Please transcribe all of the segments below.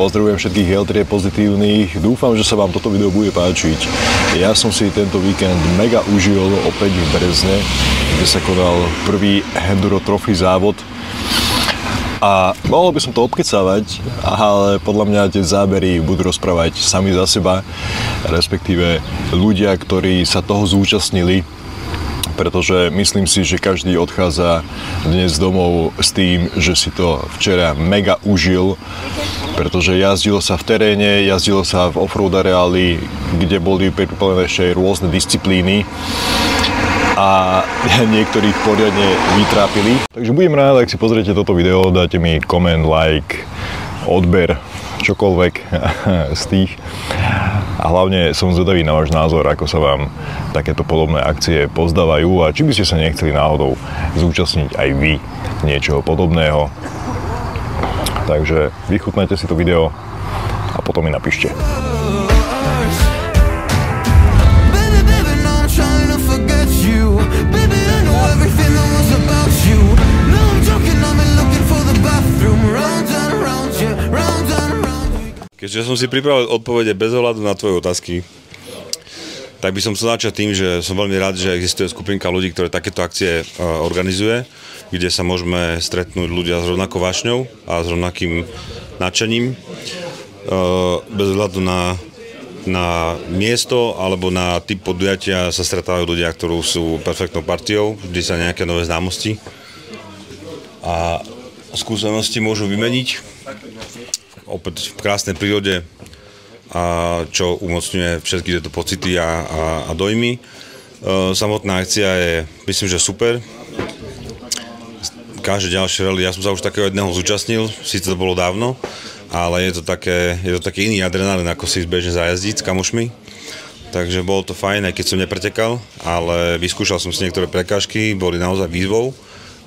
Pozdravujem všetkých L3 pozitívnych. Dúfam, že sa vám toto video bude páčiť. Ja som si tento víkend mega užil opäť v Brezne, kde sa konal prvý Enduro Trophy závod. A mohol by som to obkecávať, ale podľa mňa tie zábery budú rozprávať sami za seba, respektíve ľudia, ktorí sa toho zúčastnili pretože myslím si, že každý odchádza dnes domov s tým, že si to včera mega užil, pretože jazdilo sa v teréne, jazdilo sa v offroad areáli, kde boli pripravené ešte rôzne disciplíny a niektorých poriadne vytrápili. Takže budem rád, ak si pozriete toto video, dáte mi koment, like, odber, čokoľvek z tých. A hlavne som zvedavý na váš názor, ako sa vám takéto podobné akcie pozdávajú a či by ste sa nechceli náhodou zúčastniť aj vy niečoho podobného. Takže vychutnajte si to video a potom mi napíšte. Keďže som si pripravil odpovede bez ohľadu na tvoje otázky, tak by som chcel začať tým, že som veľmi rád, že existuje skupinka ľudí, ktoré takéto akcie e, organizuje, kde sa môžeme stretnúť ľudia s rovnakou vášňou a s rovnakým nadšením. E, Bez ohľadu na, na miesto alebo na typ podujatia sa stretávajú ľudia, ktorí sú perfektnou partiou, vždy sa nejaké nové známosti a skúsenosti môžu vymeniť opäť v krásnej prírode, a čo umocňuje všetky tieto pocity a, a, a dojmy. E, samotná akcia je, myslím, že super. Každé ďalšie rally, ja som sa už takého jedného zúčastnil, síce to bolo dávno, ale je to, také, je to taký iný adrenalin, ako si bežne zajazdiť s kamošmi. Takže bolo to fajn, aj keď som nepretekal, ale vyskúšal som si niektoré prekážky, boli naozaj výzvou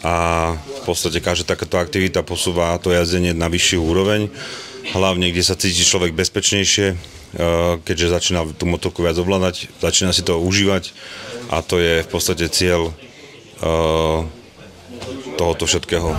a v podstate každá takáto aktivita posúva to jazdenie na vyššiu úroveň, hlavne kde sa cíti človek bezpečnejšie, e, keďže začína tú motorku viac ovládať, začína si to užívať a to je v podstate cieľ e, tohoto všetkého.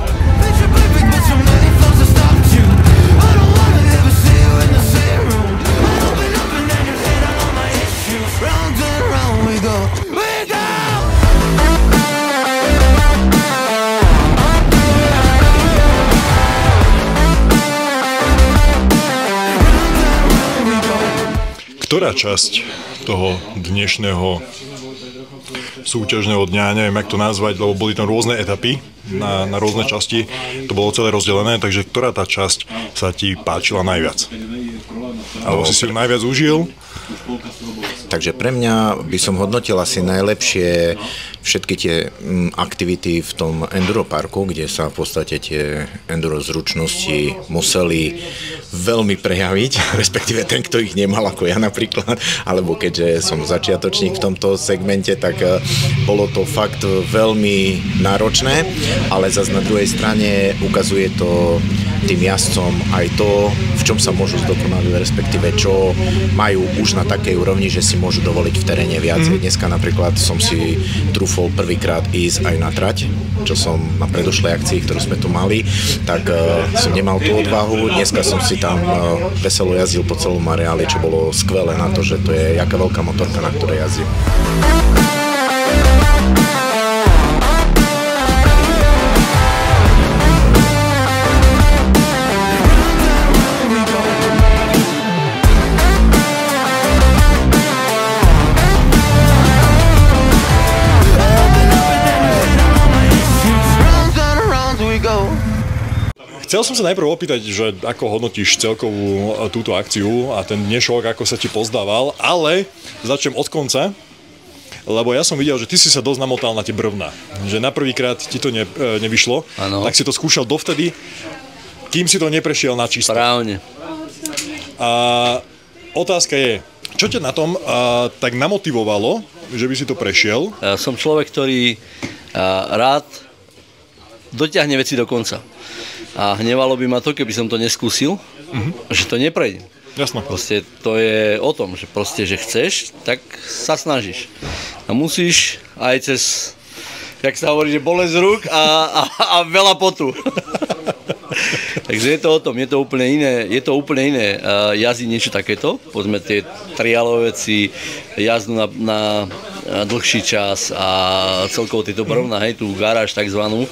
Ktorá časť toho dnešného súťažného dňa, neviem, jak to nazvať, lebo boli tam rôzne etapy na, na rôzne časti, to bolo celé rozdelené, takže ktorá tá časť sa ti páčila najviac? Alebo si si ju najviac užil? Takže pre mňa by som hodnotil asi najlepšie všetky tie mm, aktivity v tom enduro parku, kde sa v podstate tie enduro zručnosti museli veľmi prejaviť, respektíve ten, kto ich nemal ako ja napríklad, alebo keďže som začiatočník v tomto segmente, tak eh, bolo to fakt veľmi náročné, ale zase na druhej strane ukazuje to tým jazdcom aj to, v čom sa môžu zdokonaliť, respektíve čo majú už na takej úrovni, že si môžu dovoliť v teréne viac. Mm. Dneska napríklad som si trúfol prvýkrát ísť aj na trať, čo som na predošlej akcii, ktorú sme tu mali, tak uh, som nemal tú odvahu. Dneska som si tam uh, veselo jazdil po celom areáli, čo bolo skvelé na to, že to je jaká veľká motorka, na ktorej jazdím. Chcel som sa najprv opýtať, že ako hodnotíš celkovú e, túto akciu a ten dnešok, ako sa ti pozdával, ale začnem od konca, lebo ja som videl, že ty si sa dosť namotal na tie brvna. Že na prvýkrát ti to ne, e, nevyšlo, Áno. tak si to skúšal dovtedy, kým si to neprešiel na čisto. Správne. A otázka je, čo ťa na tom a, tak namotivovalo, že by si to prešiel? Ja som človek, ktorý a, rád dotiahne veci do konca. A hnevalo by ma to, keby som to neskúsil, že to neprejde. Jasno. Proste to je o tom, že proste, že chceš, tak sa snažíš. A musíš aj cez, jak sa hovorí, že bolesť rúk a, a, a veľa potu. Takže je to o tom, je to úplne iné, je to úplne iné jazdiť niečo takéto, povedzme tie trialové veci, jazdu na, na, dlhší čas a celkovo tieto brovna, hej, tú garáž takzvanú,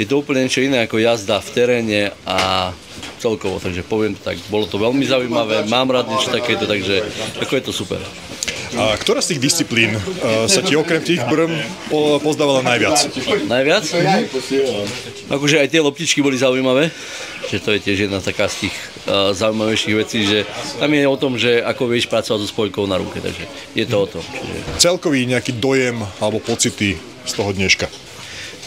je to úplne niečo iné ako jazda v teréne a celkovo, takže poviem tak, bolo to veľmi zaujímavé, mám rád niečo takéto, takže ako je to super. A ktorá z tých disciplín uh, sa ti okrem tých brm po, pozdávala najviac? Najviac? Akože aj tie loptičky boli zaujímavé, že to je tiež jedna taká z tých uh, zaujímavejších vecí, že tam je o tom, že ako vieš pracovať so spojkou na ruke, takže je to o tom. Čiže... Celkový nejaký dojem alebo pocity z toho dneška?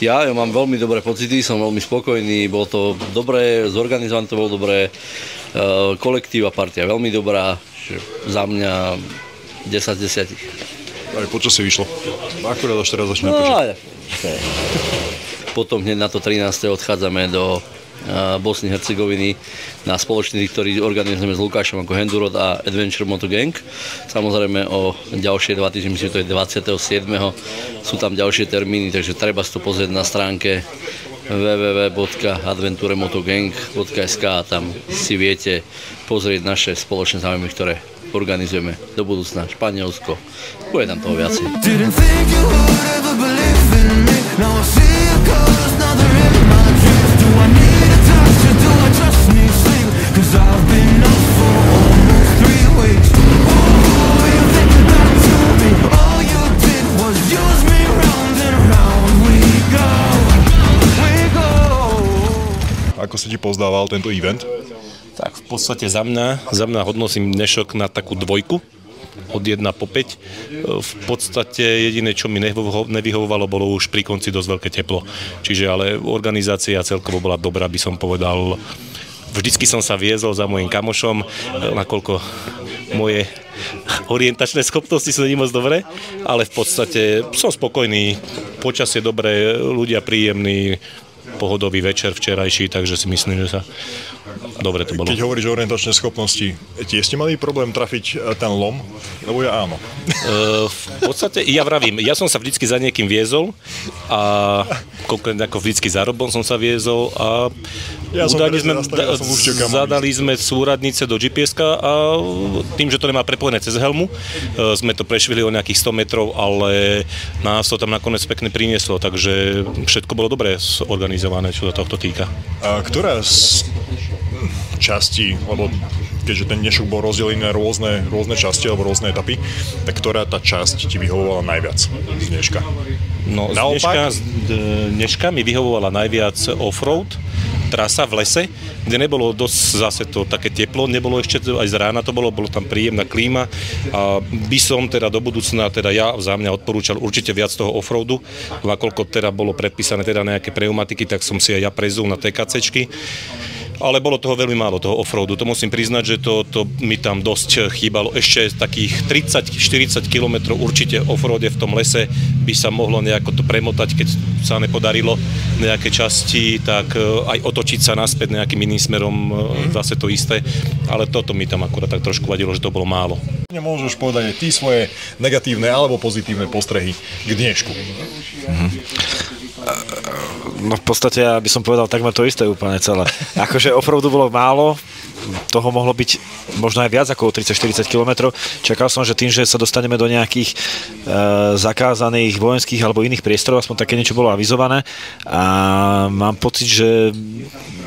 Ja, ja mám veľmi dobré pocity, som veľmi spokojný, bolo to dobré, zorganizované to bolo dobré, uh, kolektív a partia veľmi dobrá, za mňa 10 z 10. Aj počasie vyšlo. Akurát až teraz začne No, počať. Potom hneď na to 13. odchádzame do uh, Bosny Hercegoviny na spoločný, ktorý organizujeme s Lukášom ako Hendurod a Adventure Moto Gang. Samozrejme o ďalšie dva týždne, myslím, že to je 27. Sú tam ďalšie termíny, takže treba si to pozrieť na stránke www.adventuremotogang.sk a tam si viete pozrieť naše spoločné záujmy, ktoré organizujeme do budúcna. Španielsko, bude tam toho viacej. Ako sa ti pozdával tento event? Tak v podstate za mňa, za mňa hodnotím dnešok na takú dvojku od 1 po 5. V podstate jediné, čo mi nevyho- nevyhovovalo, bolo už pri konci dosť veľké teplo. Čiže ale organizácia celkovo bola dobrá, by som povedal. Vždycky som sa viezol za mojim kamošom, nakoľko moje orientačné schopnosti sú moc dobré, ale v podstate som spokojný, počasie dobré, ľudia príjemní, pohodový večer včerajší, takže si myslím, že sa dobre to bolo. Keď hovoríš o orientačné schopnosti, tie ste mali problém trafiť e, ten lom? Lebo ja áno. Uh, v podstate, ja vravím, ja som sa vždycky za niekým viezol a konkrétne ako vždycky za Robom som sa viezol a Ja som udali presne nastavil, ja som zadali sme súradnice do gps a tým, že to nemá prepojené cez helmu, uh, sme to prešvihli o nejakých 100 metrov, ale nás to tam nakoniec pekne prinieslo, takže všetko bolo dobre zorganizované, čo sa tohto týka. A ktorá z častí, lebo keďže ten dnešok bol rozdelený na rôzne, rôzne časti alebo rôzne etapy, tak ktorá tá časť ti vyhovovala najviac z dneška? No, z Naopak? dneška, z dneška mi vyhovovala najviac offroad, trasa v lese, kde nebolo dosť zase to také teplo, nebolo ešte, aj z rána to bolo, bolo tam príjemná klíma. A by som teda do budúcna, teda ja za mňa odporúčal určite viac toho offroadu, nakoľko teda bolo predpísané teda nejaké pneumatiky, tak som si aj ja prezul na TKCčky ale bolo toho veľmi málo, toho offroadu. To musím priznať, že to, to mi tam dosť chýbalo. Ešte takých 30-40 km určite offroade v tom lese by sa mohlo nejako to premotať, keď sa nepodarilo nejaké časti, tak e, aj otočiť sa naspäť nejakým iným smerom, e, zase to isté. Ale toto mi tam akurát tak trošku vadilo, že to bolo málo. Môžeš povedať ty svoje negatívne alebo pozitívne postrehy k dnešku. No v podstate ja by som povedal takmer to isté úplne celé. Akože offroadu bolo málo, toho mohlo byť možno aj viac ako 30-40 km. Čakal som, že tým, že sa dostaneme do nejakých e, zakázaných vojenských alebo iných priestorov, aspoň také niečo bolo avizované a mám pocit, že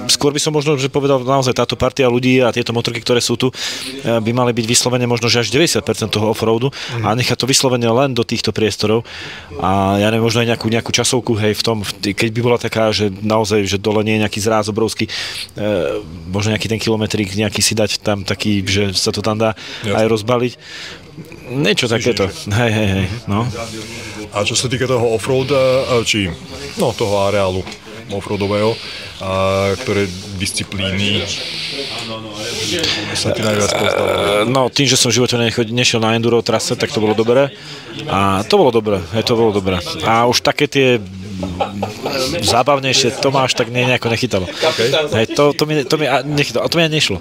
skôr by som možno že povedal naozaj táto partia ľudí a tieto motorky, ktoré sú tu, e, by mali byť vyslovene možno že až 90% toho offroadu a nechať to vyslovene len do týchto priestorov a ja neviem, možno aj nejakú, nejakú časovku, hej, v tom, keď by bola taká, že naozaj, že dole nie je nejaký zráz obrovský, e, možno nejaký ten kilometrík nejaký si dať tam taký, že sa to tam dá aj rozbaliť. Niečo takéto. Hej, hej, hej. No. A čo sa týka toho offroad, a- či no, toho areálu offroadového, a ktoré disciplíny sa ti najviac pozdávali? No, tým, že som v živote nešiel na enduro trase, tak to bolo dobré. A to bolo dobré, hej, to bolo dobré. A už také tie zábavnejšie, to ma až tak ne, nejako nechytalo. Okay. Hej, to, to, mi, to mi a- nechytalo, a to mi ani nešlo.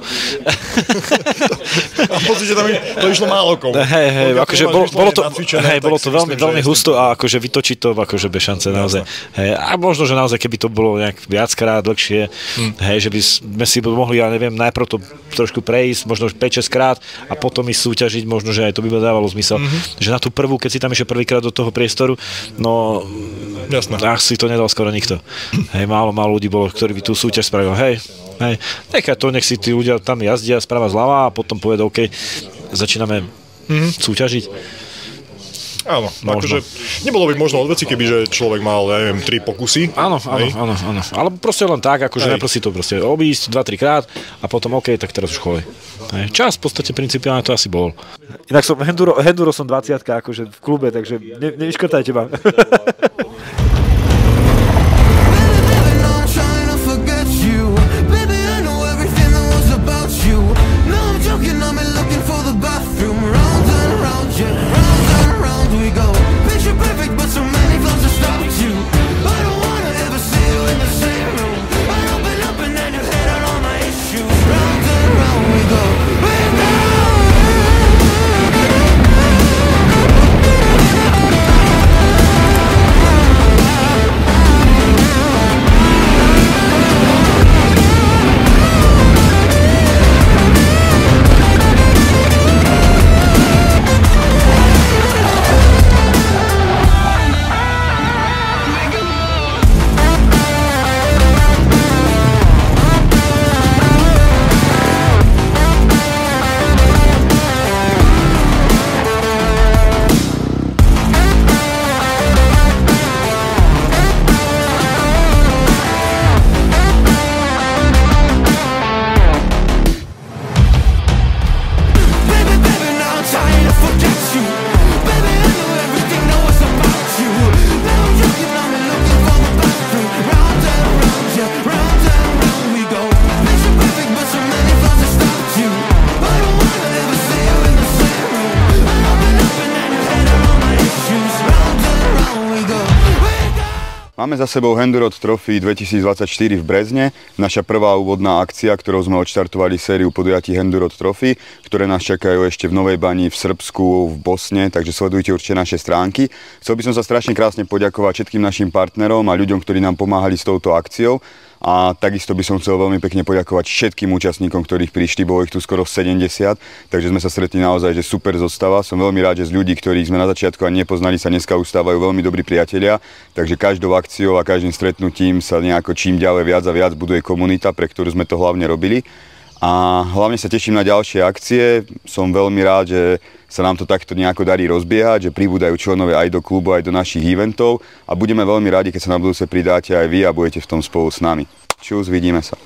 A v podstate tam to išlo málo komu. Hej, hej, Pokiaľ akože bolo, bolo to, hej, bolo to veľmi, veľmi husto a akože vytočiť to, akože bez šance naozaj. Hej, a možno, že naozaj, keby to bolo nejak viackrát dlhšie, Hm. hej, že by sme si mohli, ja neviem, najprv to trošku prejsť, možno 5-6 krát a potom ísť súťažiť, možno, že aj to by dávalo zmysel. Mhm. Že na tú prvú, keď si tam išiel prvýkrát do toho priestoru, no Jasné. asi to nedal skoro nikto. Hej, málo, málo ľudí bolo, ktorí by tú súťaž spravil. Hej, hej, nechaj to, nech si tí ľudia tam jazdia sprava zľava a potom povedia, OK, začíname Mhm. súťažiť. Áno, Možno. akože nebolo by možno od veci, keby že človek mal, ja neviem, tri pokusy. Áno, áno, áno, áno. Ale proste len tak, akože najprv si to proste obísť 2-3 krát a potom OK, tak teraz už chovaj. Hej. Čas v podstate principiálne to asi bol. Inak som Henduro, Henduro som 20 akože v klube, takže ne, nevyškrtajte ma. Máme za sebou Hendurot Trophy 2024 v Brezne, naša prvá úvodná akcia, ktorou sme odštartovali sériu podujatí Hendurot Trophy, ktoré nás čakajú ešte v Novej Bani, v Srbsku, v Bosne, takže sledujte určite naše stránky. Chcel by som sa strašne krásne poďakovať všetkým našim partnerom a ľuďom, ktorí nám pomáhali s touto akciou. A takisto by som chcel veľmi pekne poďakovať všetkým účastníkom, ktorých prišli, bolo ich tu skoro 70, takže sme sa stretli naozaj, že super zostava. Som veľmi rád, že z ľudí, ktorých sme na začiatku ani nepoznali, sa dneska už stávajú veľmi dobrí priatelia, takže každou akciou a každým stretnutím sa nejako čím ďalej viac a viac buduje komunita, pre ktorú sme to hlavne robili. A hlavne sa teším na ďalšie akcie. Som veľmi rád, že sa nám to takto nejako darí rozbiehať, že pribúdajú členovia aj do klubu, aj do našich eventov a budeme veľmi radi, keď sa na budúce pridáte aj vy a budete v tom spolu s nami. Čus, vidíme sa.